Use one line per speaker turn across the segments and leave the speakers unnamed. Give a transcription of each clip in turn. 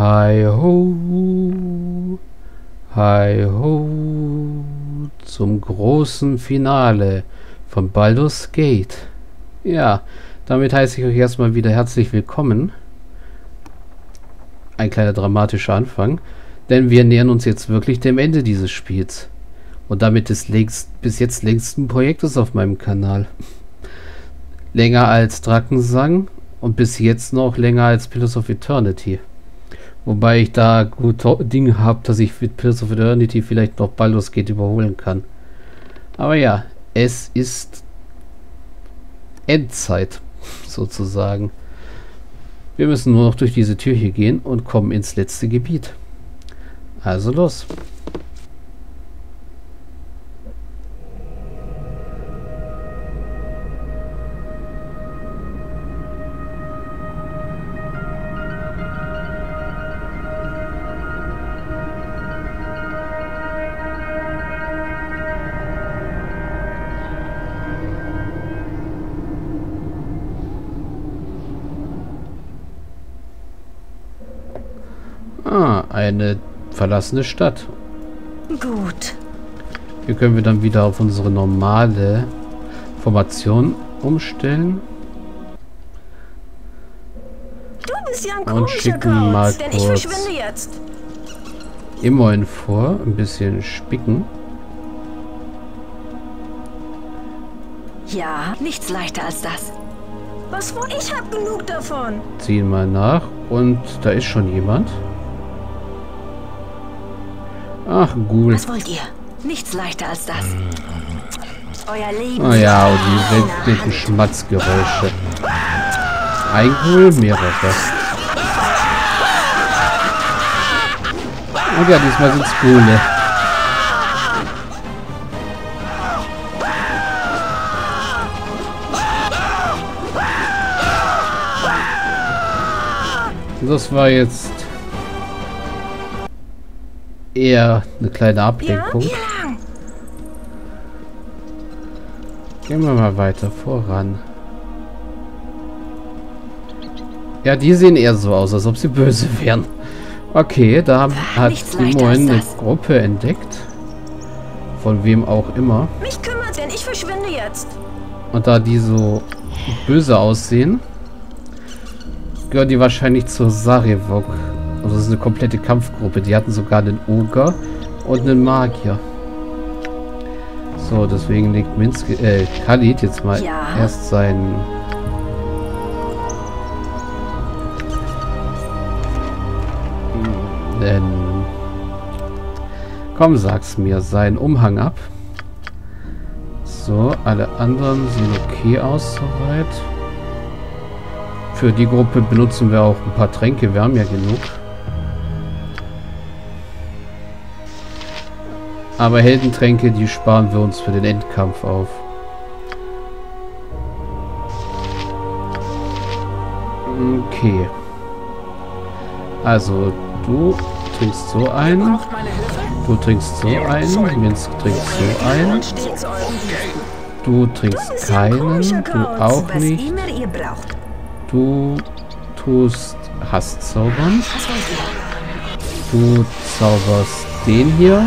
Hi ho, hi ho, zum großen Finale von Baldur's Gate. Ja, damit heiße ich euch erstmal wieder herzlich willkommen. Ein kleiner dramatischer Anfang, denn wir nähern uns jetzt wirklich dem Ende dieses Spiels. Und damit des längst, bis jetzt längsten Projektes auf meinem Kanal. Länger als Drakensang und bis jetzt noch länger als Pillars of Eternity. Wobei ich da gut Dinge habe, dass ich mit Pillars of Eternity vielleicht noch Baldur's Gate überholen kann. Aber ja, es ist Endzeit, sozusagen. Wir müssen nur noch durch diese Tür hier gehen und kommen ins letzte Gebiet. Also los. Ah, eine verlassene Stadt.
Gut.
Hier können wir dann wieder auf unsere normale Formation umstellen.
Du bist ja ein
Und schicken mal kurz-. Immerhin vor, ein bisschen spicken.
Ja, nichts leichter als das. Was vor? Ich hab genug davon.
Ziehen mal nach und da ist schon jemand. Ach, Ghoul.
Was wollt ihr? Nichts leichter als das. Euer Leben.
Oh ja, und die weltlichen Schmatzgeräusche. Ein Ghoul, mehrere. Und ja, diesmal sind's Ghule. Das war jetzt eher eine kleine Ablenkung. Gehen wir mal weiter voran. Ja, die sehen eher so aus, als ob sie böse wären. Okay, da hat
als
eine. Gruppe entdeckt. Von wem auch immer.
Mich kümmert, denn ich verschwinde jetzt.
Und da die so böse aussehen, gehören die wahrscheinlich zur Sarevok. Also das ist eine komplette Kampfgruppe. Die hatten sogar einen Oger und einen Magier. So, deswegen legt Minsk, äh, Khalid jetzt mal
Ja.
erst seinen Denn komm, sag's mir, seinen Umhang ab. So, alle anderen sehen okay aus soweit. Für die Gruppe benutzen wir auch ein paar Tränke, wir haben ja genug. Aber Heldentränke, die sparen wir uns für den Endkampf auf. Okay. Also, du trinkst so ein,
Braucht meine Hilfe?
du trinkst so ein, Minsk trinkt so ein,
Steht zu eurem Diensten.
du trinkst keinen, du auch nicht, du tust Hasszaubern, du zauberst den hier,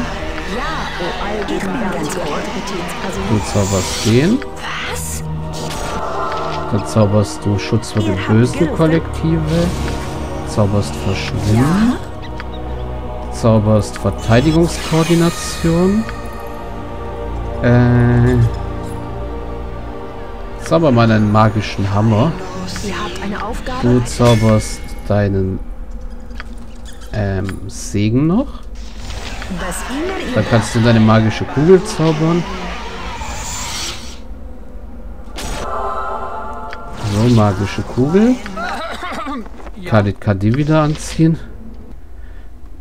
du zauberst den,
Was?
dann zauberst du Schutz vor dem Bösen Kollektive, zauberst Verschwinden, zauberst Verteidigungskoordination, äh, zauber mal einen magischen Hammer, du zauberst deinen ähm, Segen noch, dann kannst du deine magische Kugel zaubern. So, magische Kugel. Kann die wieder anziehen.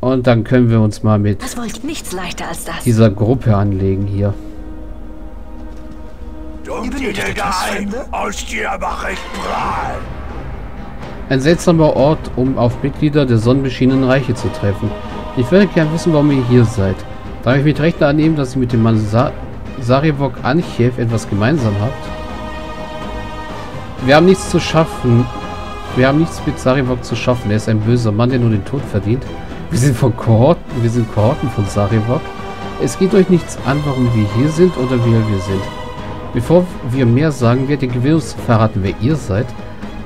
Und dann können wir uns mal mit
Was wollt ihr? Nichts leichter als das.
dieser Gruppe anlegen hier. Ein seltsamer Ort, um auf Mitglieder der Sonnenbeschienenen Reiche zu treffen. Ich würde gern wissen, warum ihr hier seid. Darf ich mit Recht annehmen, dass ihr mit dem Mann Sa Sarevok Anchev etwas gemeinsam habt? Wir haben nichts zu schaffen Wir haben nichts mit Sarivok zu schaffen. Er ist ein böser Mann, der nur den Tod verdient. Wir sind von Kohorten, wir sind Kohorten von Sarivok. Es geht euch nichts an, warum wir hier sind oder wer wir sind. Bevor wir mehr sagen, wird ihr Gewinnungs verraten, wer ihr seid.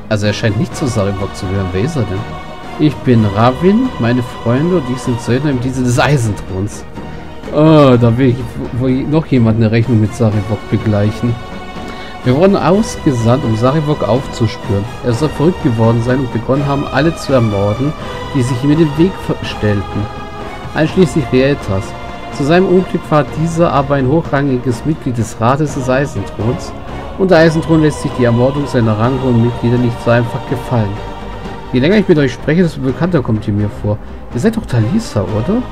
Also er scheint nicht zu Sarivok zu gehören. Wer ist er denn? Ich bin Ravin, meine Freunde und ich sind Söldner im Dienste des Eisenthrons. Oh, da will ich wohl noch jemand eine Rechnung mit Sarivok begleichen. Wir wurden ausgesandt, um Sarivok aufzuspüren. Er soll verrückt geworden sein und begonnen haben, alle zu ermorden, die sich ihm in den Weg stellten. Einschließlich Reeltas. Zu seinem Unglück war dieser aber ein hochrangiges Mitglied des Rates des Eisenthrons und der Eisenthron lässt sich die Ermordung seiner ranghohen Mitglieder nicht so einfach gefallen. Je länger ich mit euch spreche, desto bekannter kommt ihr mir vor. Ihr seid doch Talisa, oder?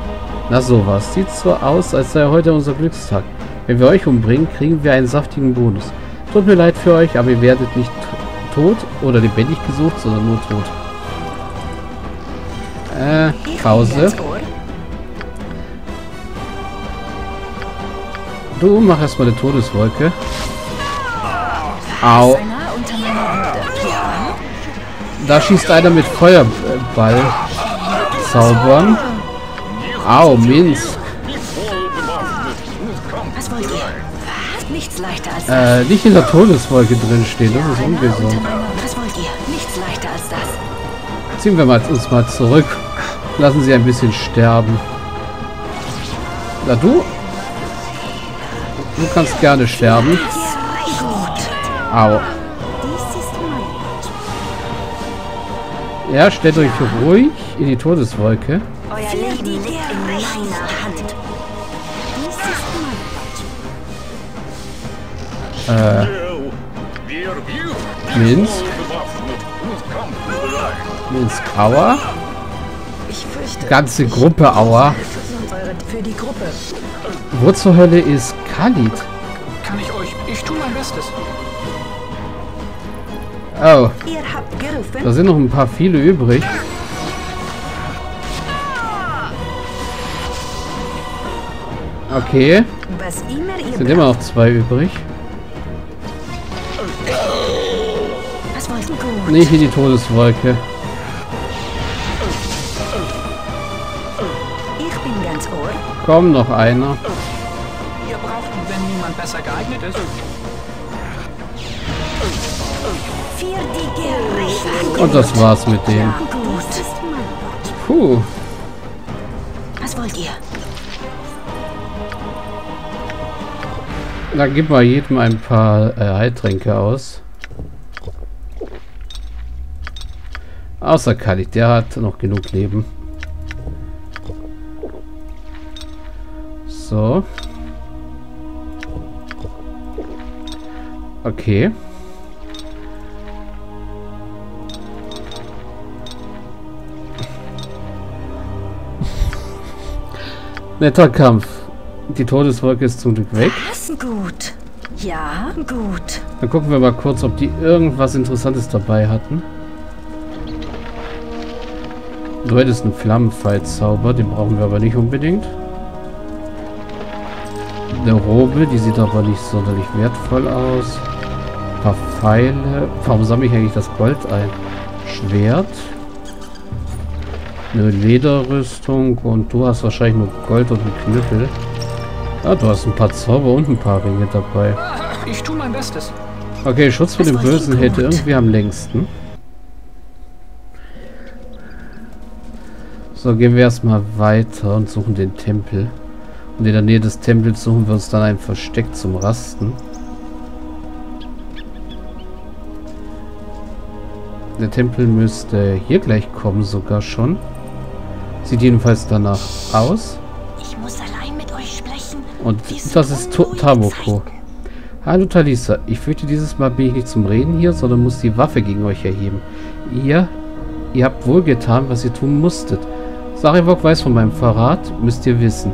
Na sowas, sieht so aus, als sei heute unser Glückstag. Wenn wir euch umbringen, kriegen wir einen saftigen Bonus. Tut mir leid für euch, aber ihr werdet nicht tot oder lebendig gesucht, sondern nur tot. Äh, Pause. Du mach erstmal eine Todeswolke. Au. Da schießt einer mit Feuerball. Zaubern. Au, Minz.
Was wollt ihr? Was? Nichts leichter als das.
Äh, nicht in der Todeswolke drin stehen. Das ist ungesund.
Was wollt ihr? Nichts leichter als das.
Ziehen wir mal, uns mal zurück. Lassen sie ein bisschen sterben. Na du? Du kannst gerne sterben. Au. Ja, stellt euch ruhig in die Todeswolke.
Euer Leben liegt in meiner Hand. Dies ist mein.
Äh, Minsk. Minsk Aua.
Ich fürchte.
Ganze Gruppe Aua.
Für die Gruppe.
Wo zur Hölle ist Khalid?
Kann ich euch. Ich tue mein Bestes.
Oh. Da sind noch ein paar viele übrig. Okay,
ihr
sind immer noch zwei übrig. Nicht in die Todeswolke.
Ich bin ganz ohr.
Komm, noch einer.
Ihr braucht, wenn niemand besser geeignet ist.
Und das war's mit dem. Puh.
Was wollt ihr?
Dann gib mal jedem ein paar äh, Heiltränke aus. Außer Khalid, der hat noch genug Leben. So. Okay. Netter Kampf. Die Todeswolke ist zum Glück weg.
Was? Gut. Ja, gut.
Dann gucken wir mal kurz, ob die irgendwas Interessantes dabei hatten. Du hättest einen Flammenpfeil-Zauber, den brauchen wir aber nicht unbedingt. Eine Robe, die sieht aber nicht sonderlich wertvoll aus. Ein paar Pfeile. Warum sammle ich eigentlich das Gold ein? Schwert. Eine Lederrüstung und du hast wahrscheinlich nur Gold und einen Knüppel. Ah, du hast ein paar Zauber und ein paar Ringe dabei.
Ich tue mein Bestes.
Okay, Schutz vor dem Bösen hätte irgendwie am längsten. So, gehen wir erstmal weiter und suchen den Tempel. Und in der Nähe des Tempels suchen wir uns dann ein Versteck zum Rasten. Der Tempel müsste hier gleich kommen sogar schon. Sieht jedenfalls danach aus.
Ich muss allein mit euch sprechen.
Und das ist.
Zeiten.
Hallo Talisa, ich fürchte dieses Mal bin ich nicht zum Reden hier, sondern muss die Waffe gegen euch erheben. Ihr, ihr habt wohl getan, was ihr tun musstet. Sarivok weiß von meinem Verrat, müsst ihr wissen.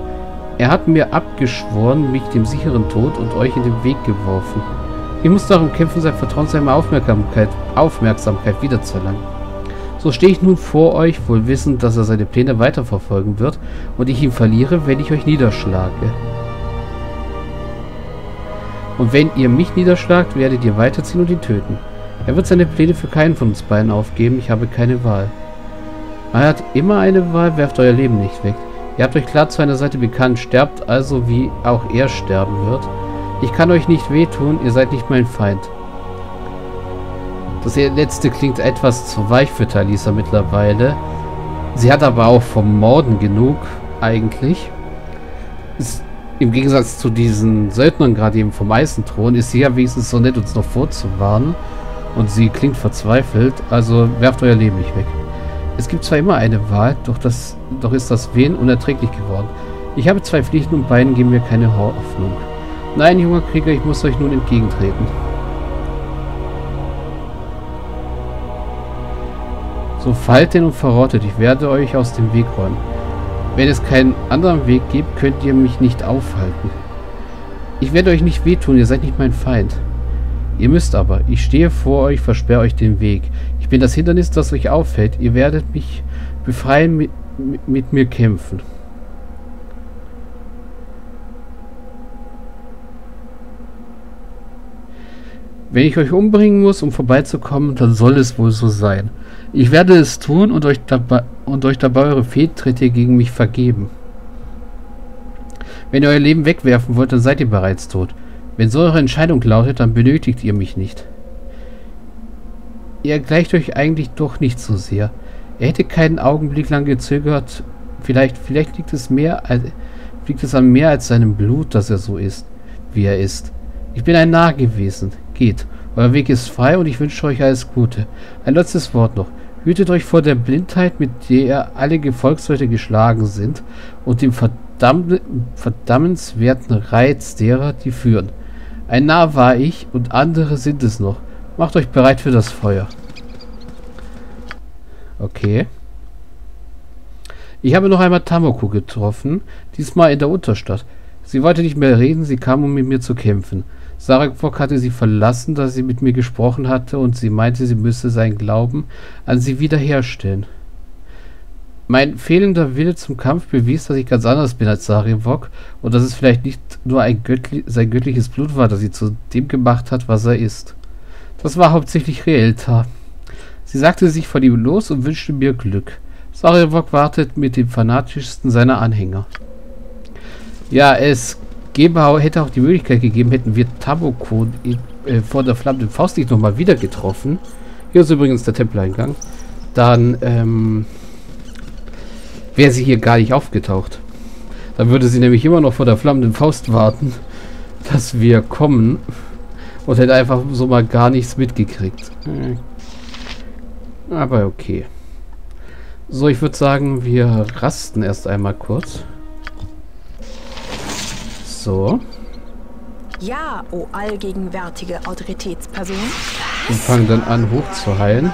Er hat mir abgeschworen, mich dem sicheren Tod und euch in den Weg geworfen. Ich muss darum kämpfen, sein Vertrauen, seine Aufmerksamkeit, Aufmerksamkeit wiederzuerlangen. So stehe ich nun vor euch, wohl wissend, dass er seine Pläne weiterverfolgen wird und ich ihn verliere, wenn ich euch niederschlage. Und wenn ihr mich niederschlagt, werdet ihr weiterziehen und ihn töten. Er wird seine Pläne für keinen von uns beiden aufgeben. Ich habe keine Wahl. Er hat immer eine Wahl. Werft euer Leben nicht weg. Ihr habt euch klar zu einer Seite bekannt. Sterbt also, wie auch er sterben wird. Ich kann euch nicht wehtun. Ihr seid nicht mein Feind. Das letzte klingt etwas zu weich für Talisa mittlerweile. Sie hat aber auch vom Morden genug, eigentlich. Ist, Im Gegensatz zu diesen Söldnern, gerade eben vom Eisenthron, ist sie ja wenigstens so nett, uns noch vorzuwarnen. Und sie klingt verzweifelt, also werft euer Leben nicht weg. Es gibt zwar immer eine Wahl, doch, das, doch ist das Wehen unerträglich geworden. Ich habe zwei Pflichten und beiden geben mir keine Hoffnung. Nein, junger Krieger, ich muss euch nun entgegentreten. So fallt denn und verrottet, ich werde euch aus dem Weg räumen. Wenn es keinen anderen Weg gibt, könnt ihr mich nicht aufhalten. Ich werde euch nicht wehtun, ihr seid nicht mein Feind. Ihr müsst aber, ich stehe vor euch, versperre euch den Weg. Ich bin das Hindernis, das euch auffällt. Ihr werdet mich befreien, mit, mit mir kämpfen. Wenn ich euch umbringen muss, um vorbeizukommen, dann soll es wohl so sein. Ich werde es tun und euch dabei, und euch dabei eure Fehltritte gegen mich vergeben. Wenn ihr euer Leben wegwerfen wollt, dann seid ihr bereits tot. Wenn so eure Entscheidung lautet, dann benötigt ihr mich nicht. Ihr gleicht euch eigentlich doch nicht so sehr. Er hätte keinen Augenblick lang gezögert. Vielleicht, vielleicht liegt es mehr als, liegt es an mehr als seinem Blut, dass er so ist, wie er ist. Ich bin ein Narr gewesen. Geht. Euer Weg ist frei und ich wünsche euch alles Gute. Ein letztes Wort noch. Hütet euch vor der Blindheit, mit der alle Gefolgsleute geschlagen sind, und dem verdamm verdammenswerten Reiz derer, die führen. Ein Narr war ich, und andere sind es noch. Macht euch bereit für das Feuer. Okay. Ich habe noch einmal Tamoko getroffen, diesmal in der Unterstadt. Sie wollte nicht mehr reden, sie kam, um mit mir zu kämpfen. Saragvok hatte sie verlassen, da sie mit mir gesprochen hatte, und sie meinte, sie müsse seinen Glauben an sie wiederherstellen. Mein fehlender Wille zum Kampf bewies, dass ich ganz anders bin als Sarivok und dass es vielleicht nicht nur göttli sein göttliches Blut war, das sie zu dem gemacht hat, was er ist. Das war hauptsächlich Realta. Sie sagte sich von ihm los und wünschte mir Glück. Sarivok wartet mit dem fanatischsten seiner Anhänger. Ja, es Gebau hätte auch die Möglichkeit gegeben, hätten wir Taboko äh, vor der flammenden Faust nicht nochmal wieder getroffen. Hier ist übrigens der Tempeleingang. Dann ähm, wäre sie hier gar nicht aufgetaucht. Dann würde sie nämlich immer noch vor der flammenden Faust warten, dass wir kommen. Und hätte einfach so mal gar nichts mitgekriegt. Aber okay. So, ich würde sagen, wir rasten erst einmal kurz. So.
Ja, o oh allgegenwärtige Autoritätsperson.
Und fangen dann an, hoch zu heilen.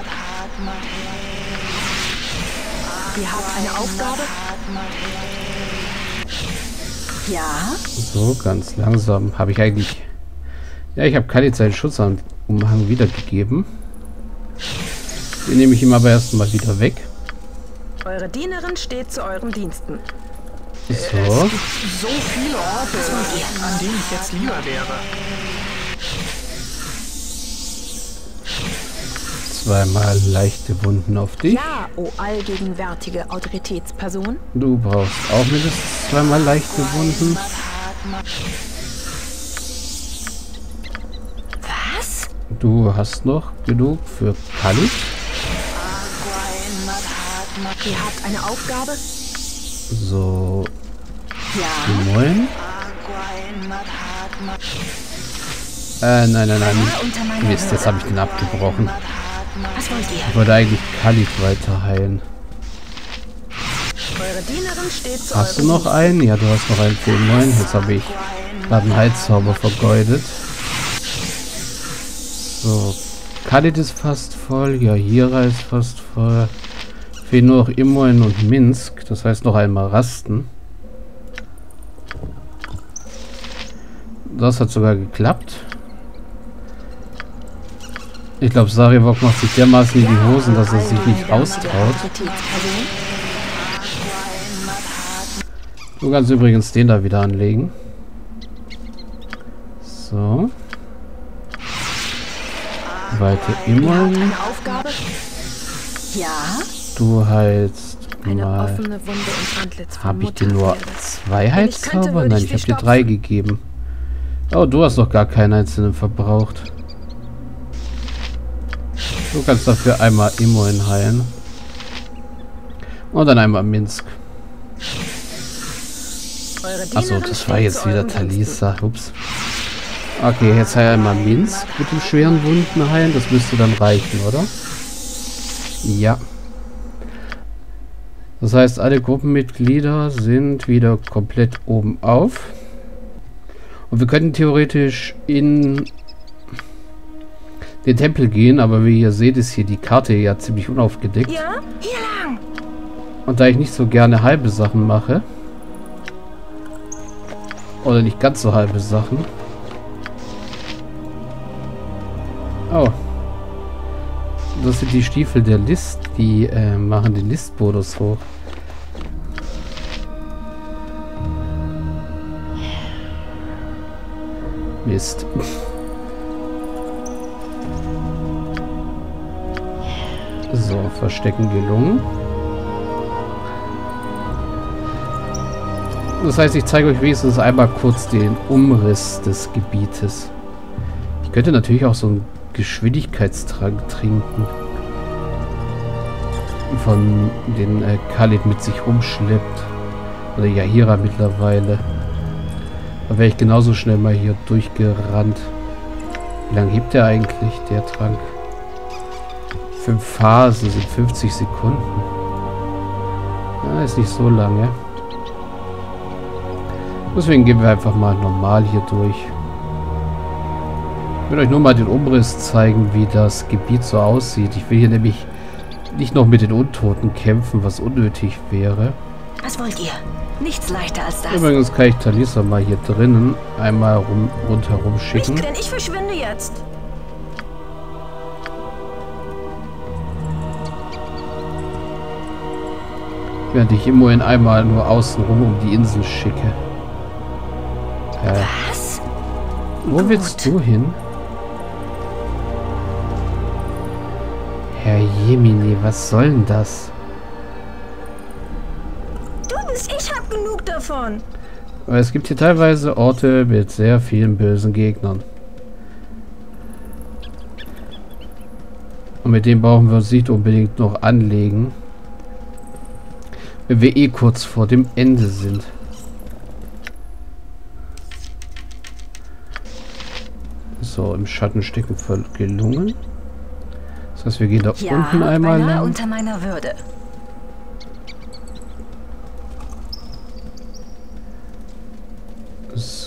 Ihr habt eine Aufgabe? Ja?
So, ganz langsam. Habe ich eigentlich... Ja, ich habe Khalid seinen Schutzumhang wiedergegeben. Den nehme ich ihm aber erstmal wieder weg.
Eure Dienerin steht zu euren Diensten.
So.
Es gibt so viele Orte, an denen ich jetzt lieber wäre.
Zweimal leichte Wunden auf dich.
Ja, o oh allgegenwärtige Autoritätsperson.
Du brauchst auch mindestens zweimal leichte Wunden.
Was?
Du hast noch genug für Khalid?
Ihr habt eine Aufgabe?
So.
Ja.
Moin. Äh, nein, nein, nein. Mist, jetzt habe ich den abgebrochen. Ich wollte eigentlich Khalid weiter heilen. Hast du noch einen? Ja, du hast noch einen für neun. Jetzt habe ich gerade einen Heizzauber vergeudet. So. Khalid ist fast voll. Ja, Hira ist fast voll. Fehlen nur noch Imoen und Minsk. Das heißt noch einmal rasten. Das hat sogar geklappt. Ich glaube, Sarivok macht sich dermaßen in die Hosen, dass er sich nicht raustraut. Du kannst übrigens den da wieder anlegen. So. Weiter immer. Du heilst mal. Habe ich dir nur zwei
würde
Nein,
ich
habe dir drei gegeben. Oh, du hast noch gar keinen einzelnen verbraucht. Du kannst dafür einmal Immoin heilen. Und dann einmal Minsk. Achso, das war jetzt wieder. Talisa. Ups. Okay, jetzt heil einmal Minsk mit den schweren Wunden heilen. Das müsste dann reichen, oder? Ja. Das heißt, alle Gruppenmitglieder sind wieder komplett oben auf. Und wir könnten theoretisch in den Tempel gehen, aber wie ihr seht, ist hier die Karte ja ziemlich unaufgedeckt.
Ja? Hier lang!
Und da ich nicht so gerne halbe Sachen mache, oder nicht ganz so halbe Sachen. Oh. Das sind die Stiefel der List, die äh, machen den Listbonus hoch. Mist. So, Verstecken gelungen. Das heißt, ich zeige euch wenigstens einmal kurz den Umriss des Gebietes. Ich könnte natürlich auch so einen Geschwindigkeitstrank trinken. Von den äh, Khalid mit sich rumschleppt. Oder Yahira mittlerweile. Da wäre ich genauso schnell mal hier durchgerannt. Wie lange hebt der eigentlich, der Trank? Fünf Phasen sind 50 Sekunden. Ja, ist nicht so lange. Deswegen gehen wir einfach mal normal hier durch. Ich will euch nur mal den Umriss zeigen, wie das Gebiet so aussieht. Ich will hier nämlich nicht noch mit den Untoten kämpfen, was unnötig wäre.
Was wollt ihr? Nichts leichter als das.
Übrigens kann ich Talisa mal hier drinnen einmal rum, rundherum
Nicht,
schicken.
denn ich verschwinde jetzt.
Während ich immerhin einmal nur außenrum um die Insel schicke. Äh,
Was?
wo
Gut.
willst du hin? Herr Jemini, was soll denn das?
Davon.
Aber es gibt hier teilweise Orte mit sehr vielen bösen Gegnern. Und mit dem brauchen wir uns nicht unbedingt noch anlegen. Wenn wir eh kurz vor dem Ende sind. So, im Schatten stecken voll gelungen. Das heißt, wir gehen da
Ja,
unten einmal lang.
unter meiner Würde.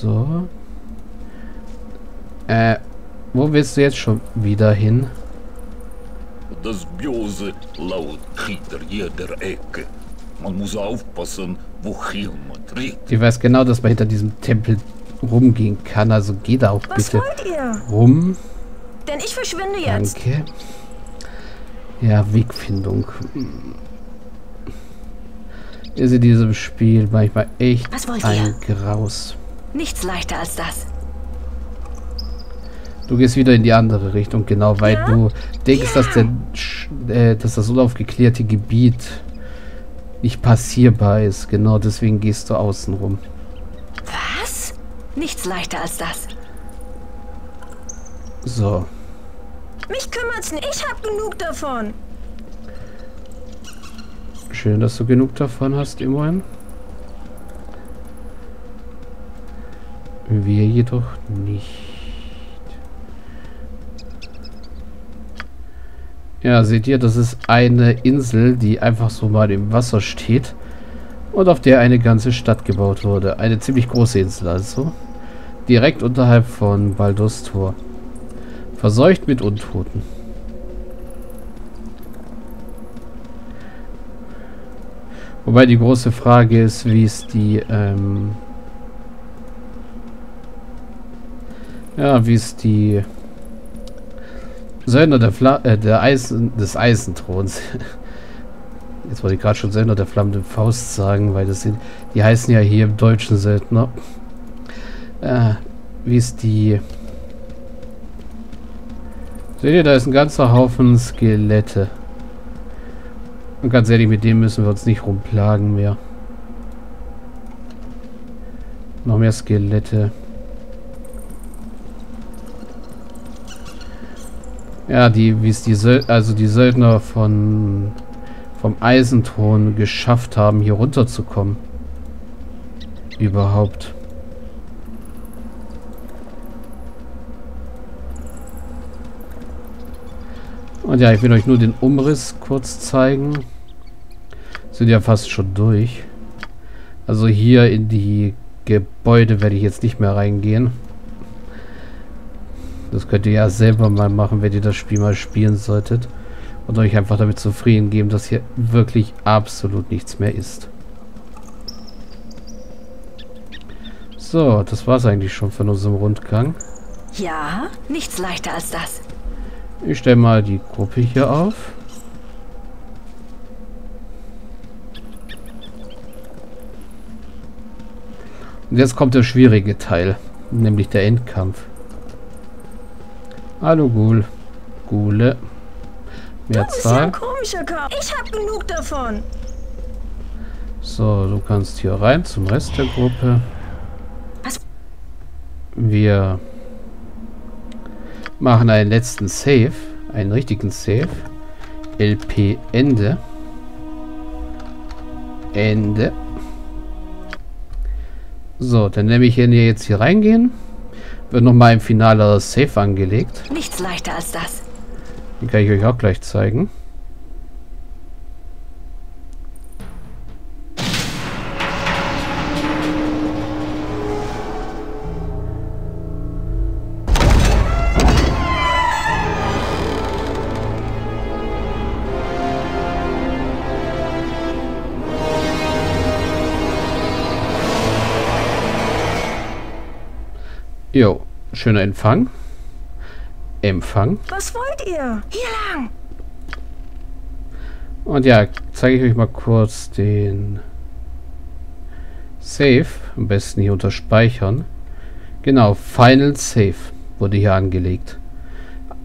So. Äh, wo willst du jetzt schon wieder hin?
Das Böse laut hinter jeder Ecke. Man muss aufpassen, wohin man tritt.
Ich weiß genau, dass man hinter diesem Tempel rumgehen kann, also geh da auch
Was
bitte
wollt ihr?
rum.
Denn ich verschwinde jetzt.
Danke. Ja, Wegfindung. Ist in diesem Spiel manchmal echt ein
ihr?
Graus.
Nichts leichter als das.
Du gehst wieder in die andere Richtung, genau, weil
Ja?
du denkst, dass, der, äh, dass das unaufgeklärte Gebiet nicht passierbar ist. Genau, deswegen gehst du außen rum.
Was? Nichts leichter als das.
So.
Mich kümmert's nicht. Ich hab genug davon.
Schön, dass du genug davon hast, immerhin. Wir jedoch nicht. Ja, seht ihr, das ist eine Insel, die einfach so mal im Wasser steht und auf der eine ganze Stadt gebaut wurde. Eine ziemlich große Insel also. Direkt unterhalb von Baldur's Tor. Verseucht mit Untoten. Wobei die große Frage ist, wie es die, ähm ja, wie es die Söldner der, Fla äh, der Eisen des Eisenthrons. Jetzt wollte ich gerade schon Söldner der flammenden Faust sagen, weil das sind, die heißen ja hier im Deutschen Söldner. Äh, wie es die Seht ihr, da ist ein ganzer Haufen Skelette. Und ganz ehrlich, mit dem müssen wir uns nicht rumplagen mehr. Noch mehr Skelette. Ja, die, wie es die Söld also die Söldner von vom Eisenthron geschafft haben, hier runterzukommen. Überhaupt. Und ja, ich will euch nur den Umriss kurz zeigen. Sind ja fast schon durch. Also hier in die Gebäude werde ich jetzt nicht mehr reingehen. Das könnt ihr ja selber mal machen, wenn ihr das Spiel mal spielen solltet. Und euch einfach damit zufrieden geben, dass hier wirklich absolut nichts mehr ist. So, das war es eigentlich schon von unserem Rundgang.
Ja, nichts leichter als das.
Ich stelle mal die Gruppe hier auf. Und jetzt kommt der schwierige Teil, nämlich der Endkampf. Hallo Ghoul. Ghule. Mehrzahl.
komischer Kampf. Ich hab genug davon.
So, du kannst hier rein zum Rest der Gruppe.
Was?
Wir machen einen letzten Save. Einen richtigen Save. LP Ende. Ende. So, dann nehme ich hier jetzt hier reingehen. Wird nochmal ein finaler Save angelegt.
Nichts leichter als das.
Den kann ich euch auch gleich zeigen. Jo, schöner Empfang. Empfang.
Was wollt ihr? Hier lang.
Und ja, zeige ich euch mal kurz den Save. Am besten hier unter Speichern. Genau, Final Save wurde hier angelegt.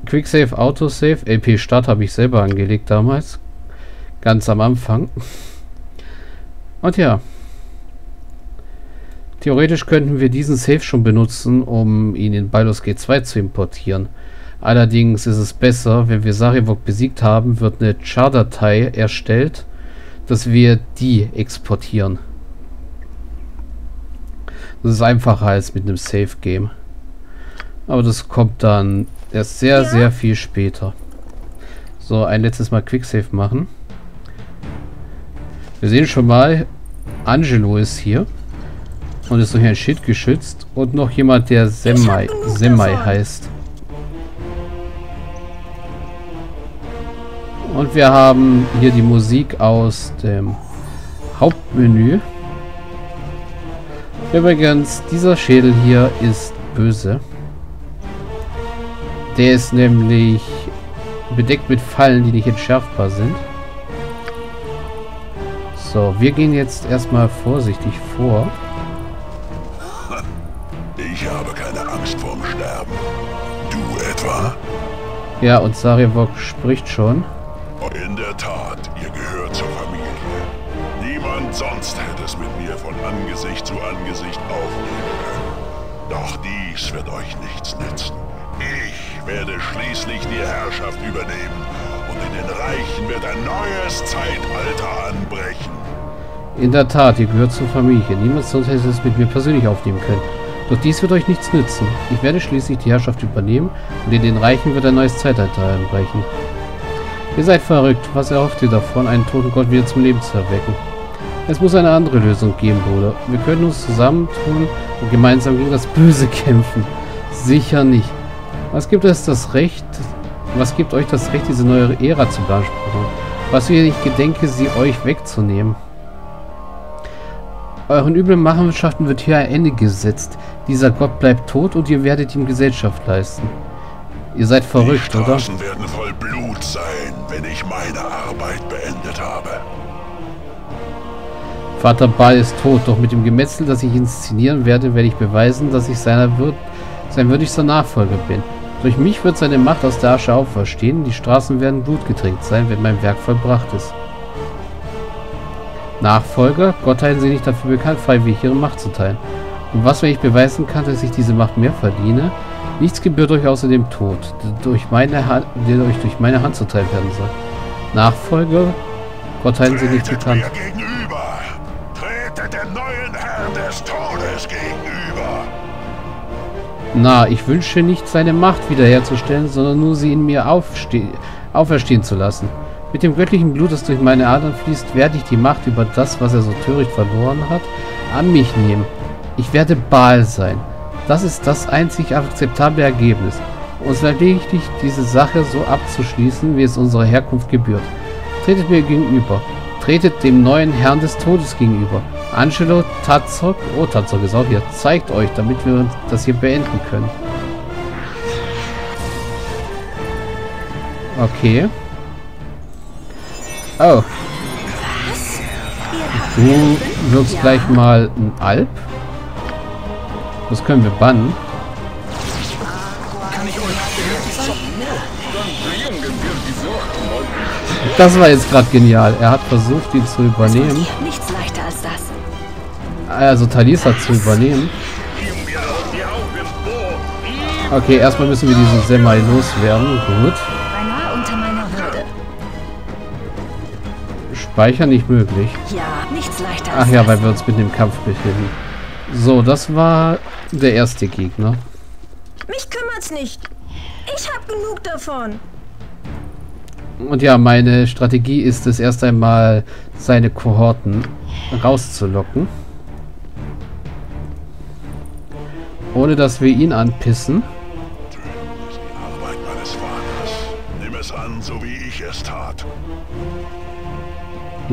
Quick Save, Autosave, LP Start habe ich selber angelegt damals. Ganz am Anfang. Und ja. Theoretisch könnten wir diesen Save schon benutzen, um ihn in Baldur's Gate 2 zu importieren. Allerdings ist es besser, wenn wir Sarivok besiegt haben, wird eine Char-Datei erstellt, dass wir die exportieren. Das ist einfacher als mit einem Safe-Game. Aber das kommt dann erst sehr, ja. sehr viel später. So, ein letztes Mal Quicksave machen. Wir sehen schon mal, Angelo ist hier. Und ist durch ein Schild geschützt. Und noch jemand, der Semai, Semai heißt. Und wir haben hier die Musik aus dem Hauptmenü. Übrigens, dieser Schädel hier ist böse. Der ist nämlich bedeckt mit Fallen, die nicht entschärfbar sind. So, wir gehen jetzt erstmal vorsichtig vor.
Ich habe keine Angst vorm Sterben. Du etwa?
Ja, und Sarivok spricht schon.
In der Tat, ihr gehört zur Familie. Niemand sonst hätte es mit mir von Angesicht zu Angesicht aufnehmen können. Doch dies wird euch nichts nützen. Ich werde schließlich die Herrschaft übernehmen und in den Reichen wird ein neues Zeitalter anbrechen.
In der Tat, ihr gehört zur Familie. Niemand sonst hätte es mit mir persönlich aufnehmen können. Doch dies wird euch nichts nützen. Ich werde schließlich die Herrschaft übernehmen und in den Reichen wird ein neues Zeitalter anbrechen. Ihr seid verrückt. Was erhofft ihr davon, einen toten Gott wieder zum Leben zu erwecken? Es muss eine andere Lösung geben, Bruder. Wir können uns zusammentun und gemeinsam gegen das Böse kämpfen. Sicher nicht. Was gibt es das Recht? Was gibt euch das Recht, diese neue Ära zu beanspruchen? Was wir nicht gedenke, sie euch wegzunehmen. Euren üblen Machenschaften wird hier ein Ende gesetzt. Dieser Gott bleibt tot und ihr werdet ihm Gesellschaft leisten. Ihr seid verrückt,
Die
oder?
werden voll Blut sein, wenn ich meine Arbeit beendet habe.
Vater Baal ist tot, doch mit dem Gemetzel, das ich inszenieren werde, werde ich beweisen, dass ich seiner Würd sein würdigster Nachfolger bin. Durch mich wird seine Macht aus der Asche auferstehen. Die Straßen werden blutgetränkt sein, wenn mein Werk vollbracht ist. Nachfolger, Gottheiten sind nicht dafür bekannt, freiwillig ihre Macht zu teilen. Und was, wenn ich beweisen kann, dass ich diese Macht mehr verdiene? Nichts gebührt euch außer dem Tod, der durch meine Hand, der euch durch meine Hand zuteil werden soll. Nachfolger, Gottheiten sind nicht bekannt. Na, ich wünsche nicht seine Macht wiederherzustellen, sondern nur sie in mir auferstehen zu lassen. Mit dem göttlichen Blut, das durch meine Adern fließt, werde ich die Macht über das, was er so töricht verloren hat, an mich nehmen. Ich werde Baal sein. Das ist das einzig akzeptable Ergebnis. Uns lediglich, diese Sache so abzuschließen, wie es unserer Herkunft gebührt. Tretet mir gegenüber. Tretet dem neuen Herrn des Todes gegenüber. Angelo Tazok, oh Tazok ist auch hier, zeigt euch, damit wir das hier beenden können. Okay. Oh, du wirst gleich mal ein Alp. Das können wir bannen. Das war jetzt gerade genial. Er hat versucht, ihn zu übernehmen.
Nichts leichter als das.
Also Talisa zu übernehmen. Okay, erstmal müssen wir diesen Semai loswerden. Gut. Speichern nicht möglich.
Ja, nichts leichter
Ach ja, weil wir uns mit dem Kampf befinden. So, das war der erste Gegner.
Mich kümmert's nicht. Ich hab genug davon.
Und ja, meine Strategie ist es erst einmal, seine Kohorten rauszulocken. Ohne dass wir ihn anpissen.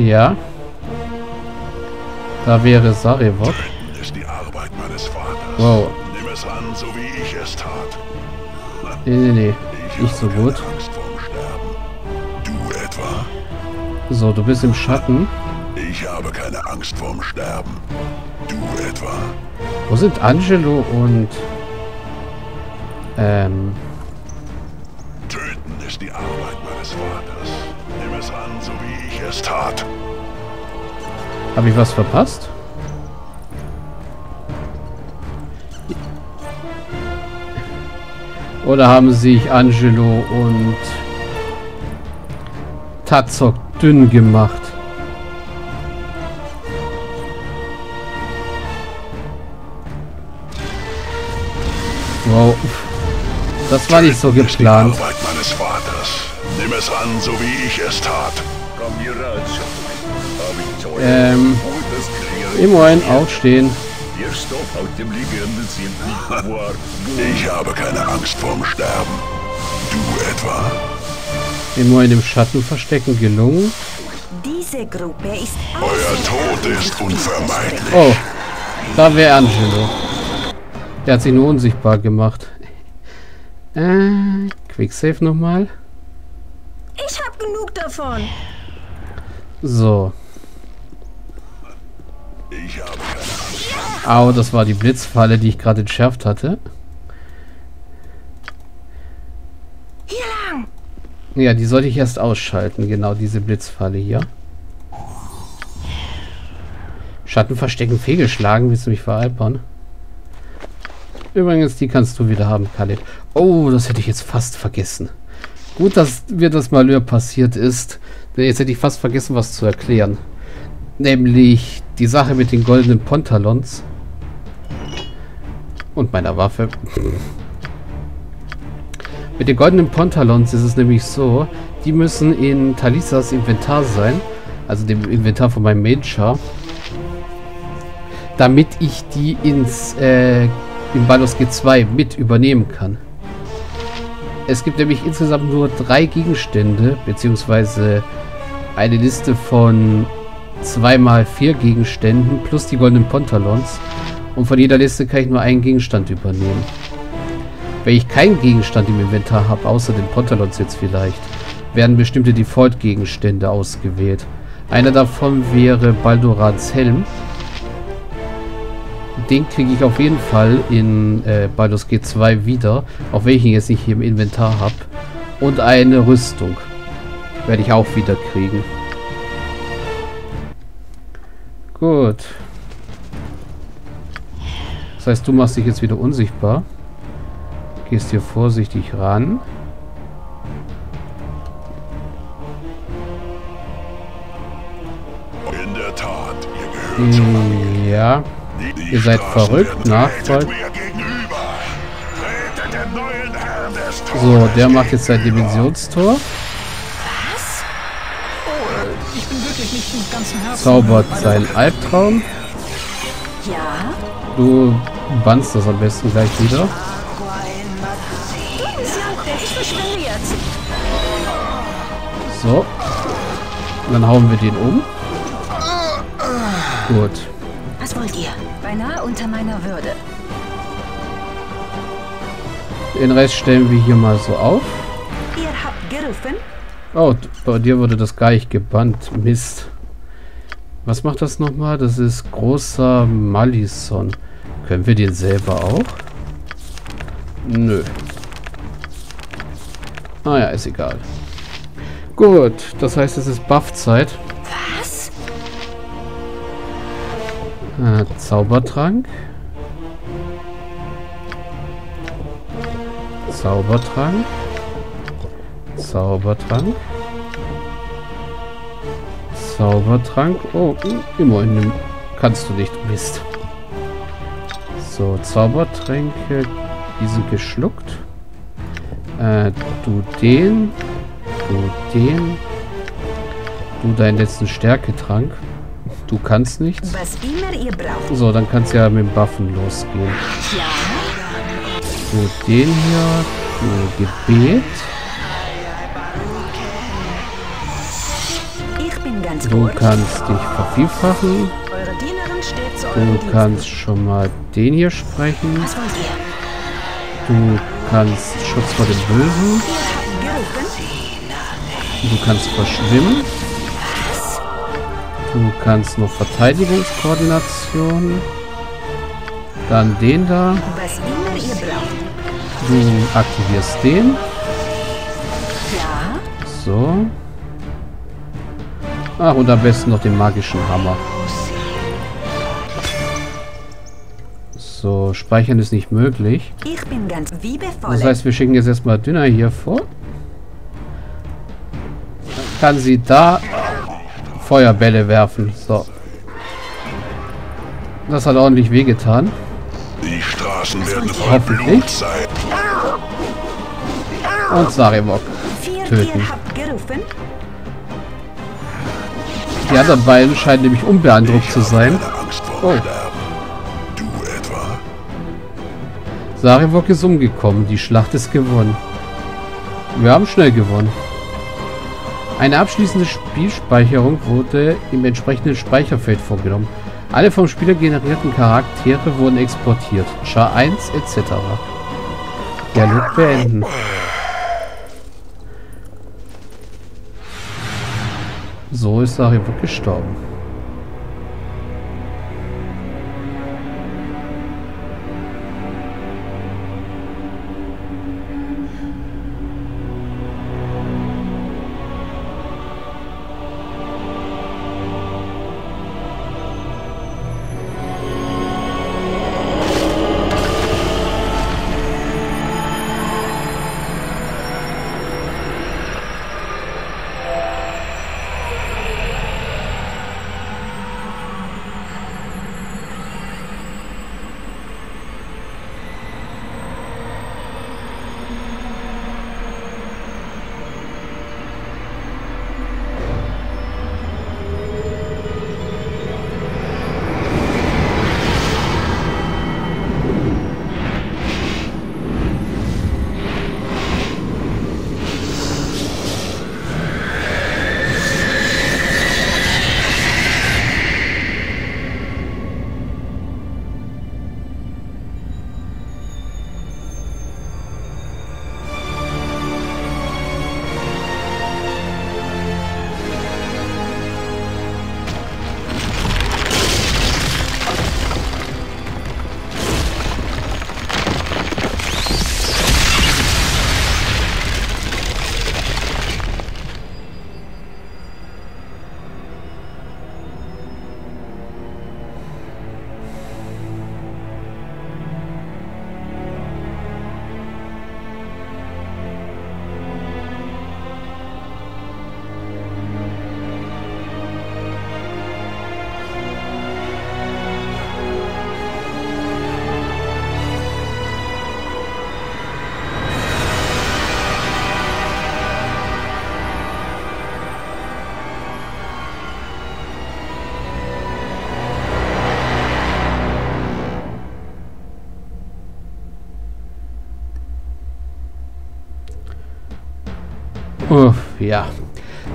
Ja. Da wäre Sarevok. Wow.
Nimm es an, so wie ich es tat.
Nee, nee, nee.
Ich
Nicht so gut.
Du?
So, du bist im Schatten.
Ich habe keine Angst vorm Sterben. Du etwa?
Wo sind Angelo und... Ähm...
Töten ist die Arbeit meines Vaters. Es an, so wie ich es tat.
Habe ich was verpasst? Oder haben sich Angelo und Tazok dünn gemacht? Wow. Das war nicht so geplant.
Arbeit meines Vaters. Nimm es an, so ich es tat.
Ähm, immerhin aufstehen.
Ich habe keine Angst vorm Sterben. Du etwa?
Immerhin im Schatten verstecken gelungen.
Diese Gruppe ist
Euer Tod ist unvermeidlich.
Oh, da wäre Angelo. Der hat sich nur unsichtbar gemacht. Äh, Quicksave nochmal.
Genug davon.
So.
Ich habe keine.
Au, das war die Blitzfalle, die ich gerade entschärft hatte.
Hier lang.
Ja, die sollte ich erst ausschalten. Genau, diese Blitzfalle hier. Schatten verstecken, fehlgeschlagen. Willst du mich veralpern? Übrigens, die kannst du wieder haben, Khaled. Oh, das hätte ich jetzt fast vergessen. Gut, dass mir das Malheur passiert ist. Denn jetzt hätte ich fast vergessen, was zu erklären. Nämlich die Sache mit den goldenen Pontalons. Und meiner Waffe. Mit den goldenen Pontalons ist es nämlich so, die müssen in Talisas Inventar sein, also dem Inventar von meinem Mage, damit ich die ins äh, in Baldur's G2 mit übernehmen kann. Es gibt nämlich insgesamt nur drei Gegenstände, beziehungsweise eine Liste von zweimal vier Gegenständen plus die goldenen Pontalons. Und von jeder Liste kann ich nur einen Gegenstand übernehmen. Wenn ich keinen Gegenstand im Inventar habe, außer den Pontalons jetzt vielleicht, werden bestimmte Default-Gegenstände ausgewählt. Einer davon wäre Baldurans Helm. Den kriege ich auf jeden Fall in äh, Baldur's Gate 2 wieder, auch wenn ich ihn jetzt nicht hier im Inventar habe. Und eine Rüstung werde ich auch wieder kriegen. Gut. Das heißt, du machst dich jetzt wieder unsichtbar. Gehst hier vorsichtig ran.
In der Tat, ihr gehört zur Familie.
Ja. Ihr seid verrückt,
werden
Nachfolg.
tretet mir gegenüber. Tretet dem neuen Herrn des
So, der macht jetzt sein. Dimensionstor. Zaubert seinen. Albtraum. Du bannst das am besten gleich wieder. So. Und dann hauen wir den um. Gut.
Beinahe unter meiner Würde.
Den Rest stellen wir hier mal so auf.
Ihr habt gerufen?
Oh, bei dir wurde das gar nicht gebannt. Mist. Was macht das nochmal? Das ist großer Malison. Können wir den selber auch? Nö. Ah ja, ist egal. Gut, das heißt, es ist Buff-Zeit. Äh, Zaubertrank. Zaubertrank. Zaubertrank. Zaubertrank. Oh, mm, immerhin kannst du nicht. Mist. So, Zaubertränke. Die sind geschluckt. Äh, du den. Du den. Du deinen letzten Stärketrank. Du kannst nichts. So, dann kann es ja mit dem Waffen losgehen. So, den hier. Du Gebet. Du kannst dich vervielfachen. Du kannst schon mal den hier sprechen. Du kannst Schutz vor dem Bösen. Du kannst verschwimmen. Du kannst noch Verteidigungskoordination. Dann den da. Du aktivierst den. So. Ach, und am besten noch den magischen Hammer. So, speichern ist nicht möglich. Das heißt, wir schicken jetzt erstmal Dünner hier vor. Kann sie da Feuerbälle werfen. So. Das hat ordentlich wehgetan.
Die Straßen werden voll
Hoffentlich.
Blut sein.
Und Sarimok. Töten. Die anderen beiden scheinen nämlich unbeeindruckt zu sein. Oh.
Sterben. Du etwa?
Sarivok ist umgekommen. Die Schlacht ist gewonnen. Wir haben schnell gewonnen. Eine abschließende Spielspeicherung wurde im entsprechenden Speicherfeld vorgenommen. Alle vom Spieler generierten Charaktere wurden exportiert. Char 1 etc. Dialog beenden. So ist Sarivok gestorben. Oh, ja.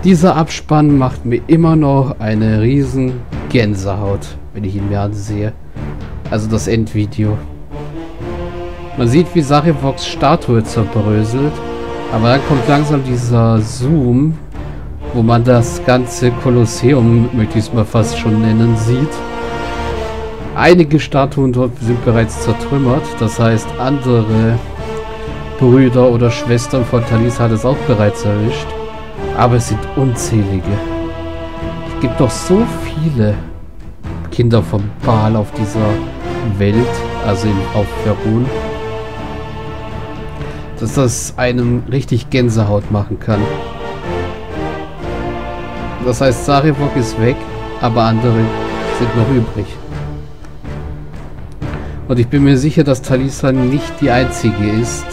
Dieser Abspann macht mir immer noch eine riesen Gänsehaut, wenn ich ihn mir ansehe. Also das Endvideo. Man sieht, wie Sarivox Statue zerbröselt, aber dann kommt langsam dieser Zoom, wo man das ganze Kolosseum, möchte ich es mal fast schon nennen, sieht. Einige Statuen dort sind bereits zertrümmert, das heißt andere Brüder oder Schwestern von Talis hat es auch bereits erwischt. Aber es sind unzählige. Es gibt doch so viele Kinder vom Baal auf dieser Welt, also in, auf Verun, dass das einem richtig Gänsehaut machen kann. Das heißt, Sarivok ist weg, aber andere sind noch übrig. Und ich bin mir sicher, dass Talisa nicht die einzige ist,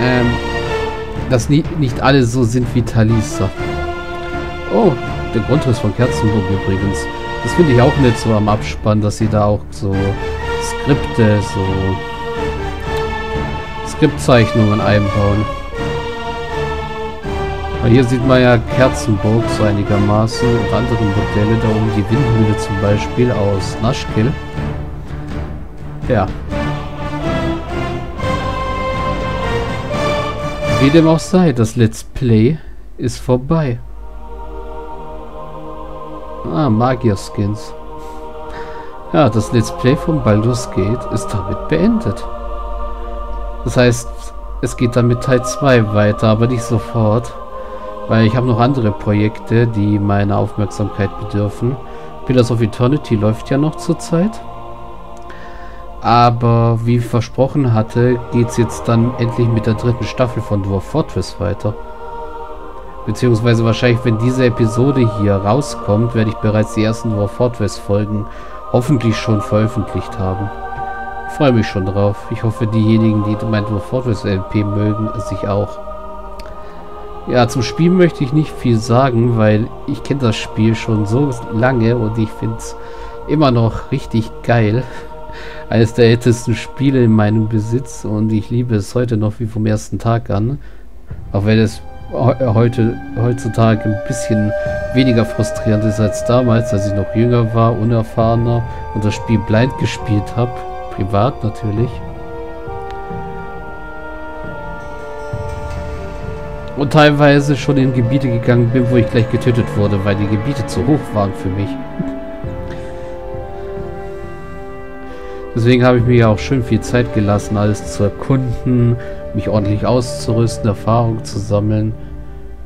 ähm, dass nie, nicht alle so sind wie Talisa. Oh, der Grundriss von Kerzenburg übrigens. Das finde ich auch nicht so am Abspann, dass sie da auch so Skripte, so Skriptzeichnungen einbauen. Weil hier sieht man ja Kerzenburg so einigermaßen und andere Modelle, da oben die Windmühle zum Beispiel aus Naschkill. Ja, Wie dem auch sei, das Let's Play ist vorbei. Ah, Magier-Skins. Ja, das Let's Play von Baldur's Gate ist damit beendet. Das heißt, es geht dann mit Teil 2 weiter, aber nicht sofort. Weil ich habe noch andere Projekte, die meiner Aufmerksamkeit bedürfen. Pillars of Eternity läuft ja noch zurzeit. Aber wie versprochen hatte, geht es jetzt dann endlich mit der dritten Staffel von Dwarf Fortress weiter. Beziehungsweise wahrscheinlich, wenn diese Episode hier rauskommt, werde ich bereits die ersten Dwarf Fortress Folgen hoffentlich schon veröffentlicht haben. Ich freue mich schon drauf. Ich hoffe, diejenigen, die mein Dwarf Fortress LP mögen, sich auch. Ja, zum Spiel möchte ich nicht viel sagen, weil ich kenne das Spiel schon so lange und ich finde es immer noch richtig geil eines der ältesten Spiele in meinem Besitz und ich liebe es heute noch wie vom ersten Tag an. Auch wenn es heute heutzutage ein bisschen weniger frustrierend ist als damals, als ich noch jünger war, unerfahrener und das Spiel blind gespielt habe. Privat natürlich. Und teilweise schon in Gebiete gegangen bin, wo ich gleich getötet wurde, weil die Gebiete zu hoch waren für mich. Deswegen habe ich mir ja auch schön viel Zeit gelassen, alles zu erkunden, mich ordentlich auszurüsten, Erfahrung zu sammeln,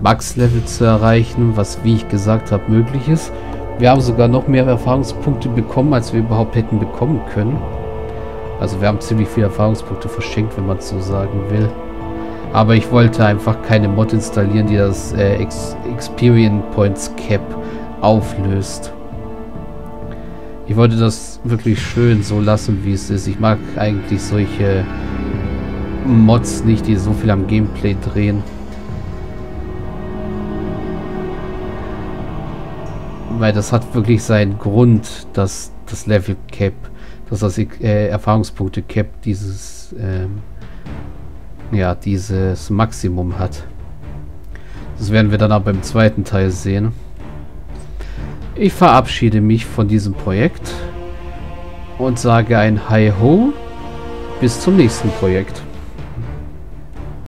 Max-Level zu erreichen, was, wie ich gesagt habe, möglich ist. Wir haben sogar noch mehr Erfahrungspunkte bekommen, als wir überhaupt hätten bekommen können. Also wir haben ziemlich viele Erfahrungspunkte verschenkt, wenn man so sagen will. Aber ich wollte einfach keine Mod installieren, die das äh, Ex Experience Points Cap auflöst. Ich wollte das wirklich schön so lassen, wie es ist. Ich mag eigentlich solche Mods nicht, die so viel am Gameplay drehen. Weil das hat wirklich seinen Grund, dass das Level Cap, dass das äh, Erfahrungspunkte Cap dieses, ähm, ja, dieses Maximum hat. Das werden wir dann aber im zweiten Teil sehen. Ich verabschiede mich von diesem Projekt und sage ein Hi-Ho. Bis zum nächsten Projekt.